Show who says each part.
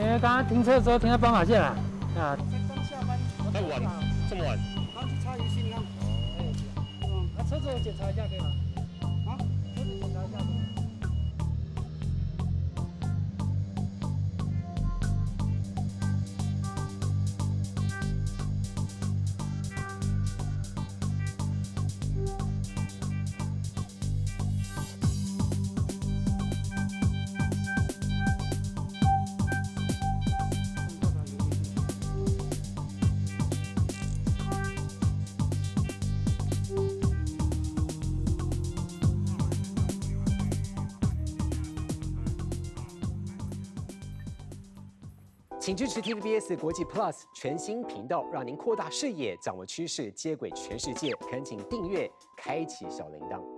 Speaker 1: 因为刚刚停车的时候停在斑马线了，啊，
Speaker 2: 刚下班，
Speaker 3: 太晚，这么晚。
Speaker 2: 刚去插油漆，你看。
Speaker 1: 嗯，那车子我检查一下可以吗？
Speaker 4: 请支持 TVBS 国际 Plus 全新频道，让您扩大视野，掌握趋势，接轨全世界。恳请订阅，开启小铃铛。